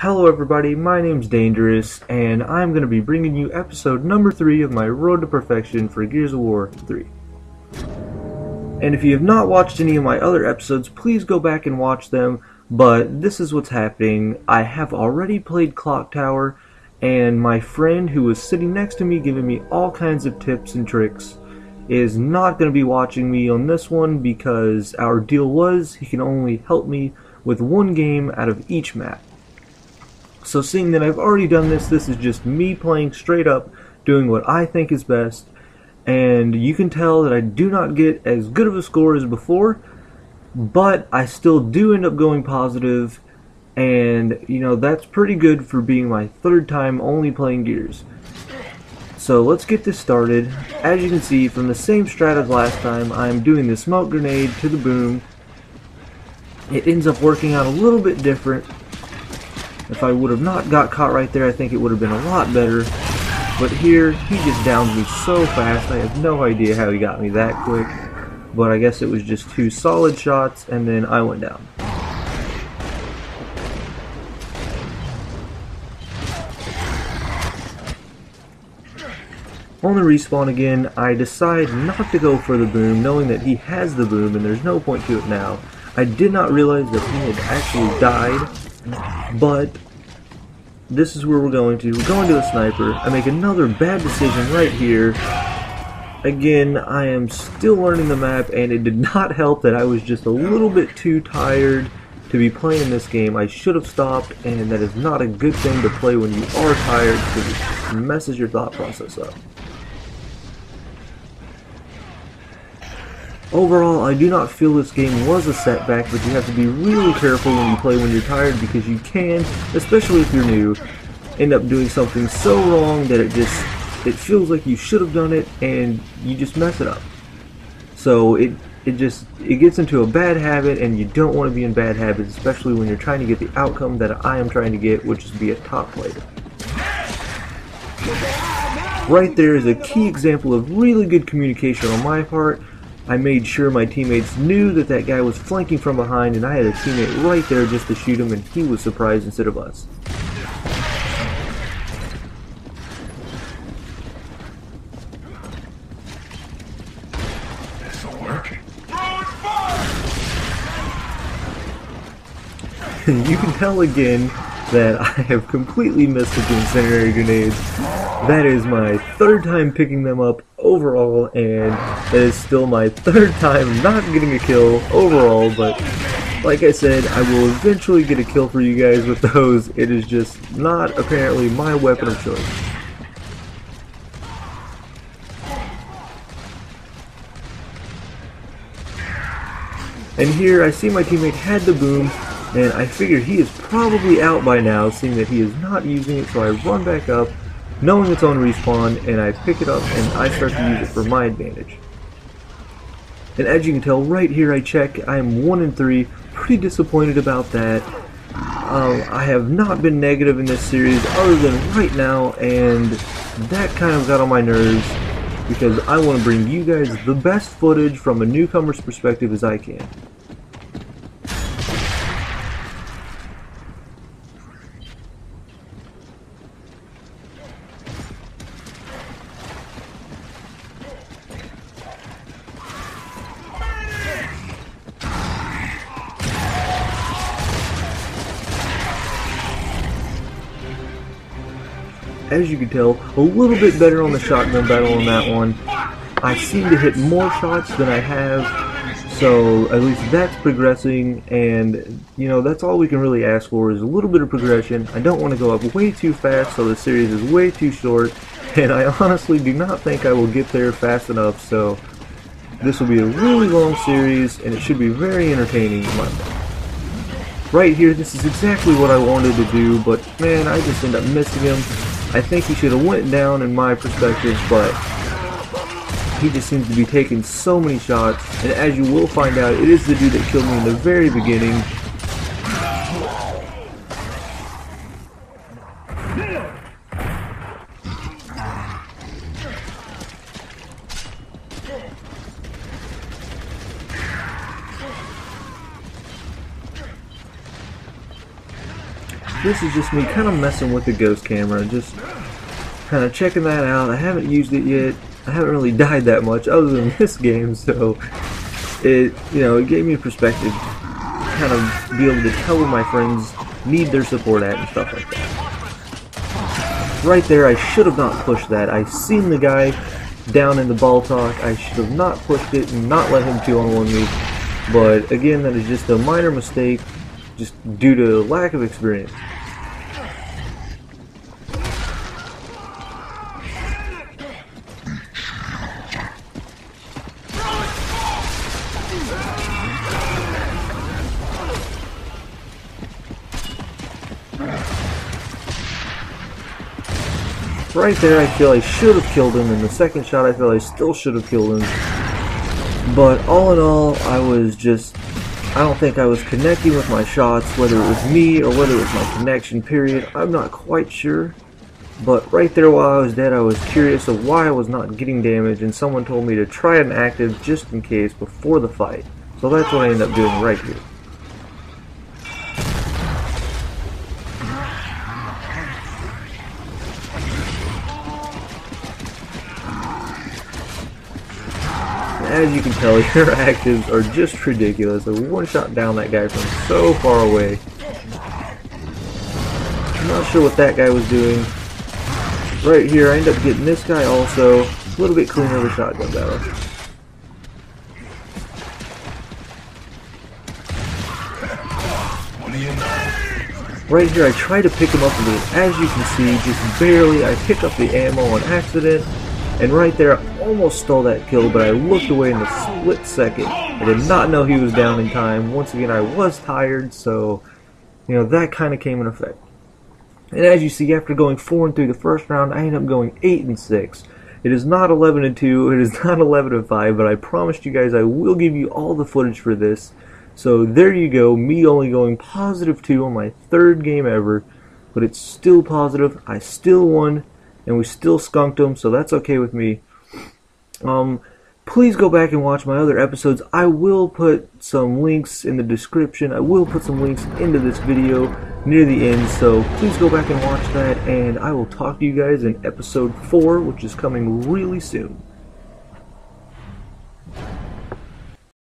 Hello everybody, my name's Dangerous, and I'm going to be bringing you episode number 3 of my Road to Perfection for Gears of War 3. And if you have not watched any of my other episodes, please go back and watch them, but this is what's happening. I have already played Clock Tower, and my friend who was sitting next to me giving me all kinds of tips and tricks is not going to be watching me on this one because our deal was he can only help me with one game out of each map. So seeing that I've already done this, this is just me playing straight up, doing what I think is best, and you can tell that I do not get as good of a score as before, but I still do end up going positive, and you know, that's pretty good for being my third time only playing Gears. So let's get this started. As you can see, from the same strat as last time, I'm doing the smoke grenade to the boom. It ends up working out a little bit different, if I would have not got caught right there, I think it would have been a lot better. But here, he just downed me so fast, I have no idea how he got me that quick. But I guess it was just two solid shots, and then I went down. On the respawn again, I decide not to go for the boom, knowing that he has the boom and there's no point to it now. I did not realize that he had actually died, but this is where we're going to. We're going to the sniper. I make another bad decision right here. Again, I am still learning the map, and it did not help that I was just a little bit too tired to be playing this game. I should have stopped, and that is not a good thing to play when you are tired because it messes your thought process up. Overall, I do not feel this game was a setback, but you have to be really careful when you play when you're tired because you can, especially if you're new, end up doing something so wrong that it just it feels like you should have done it and you just mess it up. So it it just it gets into a bad habit and you don't want to be in bad habits, especially when you're trying to get the outcome that I am trying to get, which is be a top player. Right there is a key example of really good communication on my part I made sure my teammates knew that that guy was flanking from behind and I had a teammate right there just to shoot him and he was surprised instead of us. you can tell again that I have completely missed with the incendiary grenades. That is my third time picking them up overall, and that is still my third time not getting a kill overall, but like I said, I will eventually get a kill for you guys with those. It is just not apparently my weapon of choice. And here I see my teammate had the boom, and I figure he is probably out by now, seeing that he is not using it, so I run back up, knowing it's on respawn, and I pick it up and I start to use it for my advantage. And as you can tell, right here I check, I am 1 and 3, pretty disappointed about that. Um, I have not been negative in this series other than right now, and that kind of got on my nerves because I want to bring you guys the best footage from a newcomer's perspective as I can. As you can tell, a little bit better on the shotgun battle on that one. I seem to hit more shots than I have, so at least that's progressing, and, you know, that's all we can really ask for is a little bit of progression. I don't want to go up way too fast, so the series is way too short, and I honestly do not think I will get there fast enough, so this will be a really long series, and it should be very entertaining. Right here, this is exactly what I wanted to do, but man, I just end up missing him. I think he should have went down in my perspective, but he just seems to be taking so many shots. And as you will find out, it is the dude that killed me in the very beginning. This is just me kind of messing with the ghost camera, just kind of checking that out. I haven't used it yet. I haven't really died that much other than this game, so it, you know, it gave me a perspective kind of be able to tell where my friends need their support at and stuff like that. Right there, I should have not pushed that. I seen the guy down in the ball talk. I should have not pushed it and not let him 2 on 1 me. But again, that is just a minor mistake just due to lack of experience. Right there, I feel I should have killed him, and the second shot, I feel I still should have killed him. But all in all, I was just, I don't think I was connecting with my shots, whether it was me or whether it was my connection, period. I'm not quite sure. But right there while I was dead, I was curious of why I was not getting damage, and someone told me to try an active just in case before the fight. So that's what I ended up doing right here. As you can tell, your actives are just ridiculous. I one-shot down that guy from so far away. I'm not sure what that guy was doing. Right here, I end up getting this guy also. A little bit cleaner of a shotgun battle. Right here, I try to pick him up a little. As you can see, just barely, I pick up the ammo on accident. And right there, I almost stole that kill, but I looked away in a split second. I did not know he was down in time. Once again, I was tired, so, you know, that kind of came in effect. And as you see, after going 4 and 3 the first round, I ended up going 8 and 6. It is not 11 and 2, it is not 11 and 5, but I promised you guys I will give you all the footage for this. So there you go, me only going positive 2 on my third game ever, but it's still positive. I still won and we still skunked them, so that's okay with me. Um, please go back and watch my other episodes. I will put some links in the description. I will put some links into this video near the end, so please go back and watch that, and I will talk to you guys in episode 4, which is coming really soon.